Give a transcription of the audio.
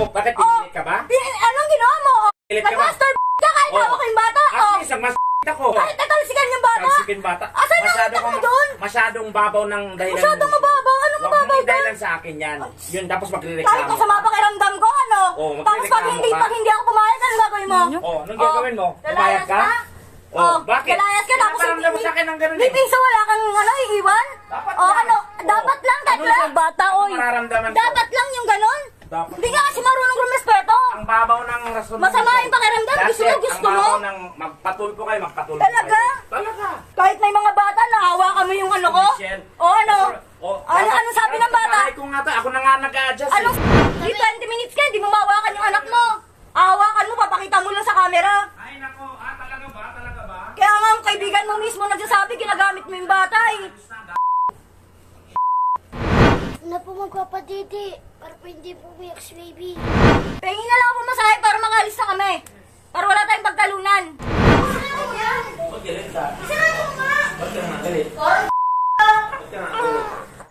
Oh, bakit pinilit ka ba? Bin- anong ginawa mo? Pilit ka ba? Nag-master ka kahit Oh. hawak ko yung bata. At Oh. least, mas ako. Kahit natalsikan yung bata. Talsikin bata. Asan yung Masyado utak mo doon? Masyadong babaw ng dahilan. Masyadong mababaw. Anong Huwag mababaw mong doon? dahilan sa akin yan. Yun, tapos Kahit magre-reklamo. masama pakiramdam ko, ano? Oh, Tapos pag hindi, ka. pag hindi ako pumayag, ano gagawin mo? Oh, anong gagawin mo? Pumayag ka? Oh, bakit? Lalayas ka tapos Pinaparamdam mo sa akin ng ganun May eh. piso wala kang ano, iiwan? Dapat oh, lang. ano, Oh. dapat lang, kahit Ano? Bata, Ano oy. Dapat lang yung ganon. Dapat Hindi ka kasi marunong rumispeto. Ang babaw ng rason. Masama yung pakiramdam. Gusto mo, gusto Ang mo? babaw ng magpatulpo kayo, magpatulpo Talaga? kayo. Talaga. Kahit may mga bata, nahawakan mo yung ano ko. Michelle. O ano? Ano, ano sabi ng bata? Bahay ko nga to. Ako na nga nag-a-adjust Ano? eh. Di 20 minutes ka, di mo mawakan yung anak mo. Ahawakan mo, papakita mo lang sa camera. Ay, nako. Ah, talaga ba? Talaga ba? Kaya nga ang kaibigan mo mismo nagsasabi, ginagamit mo yung bata eh. na po magpapadidi para po hindi po si baby. Pengin na lang ako masahe makalis na kami. Para wala tayong pagtalunan. Huwag galit ka. Huwag ka naman galit. Para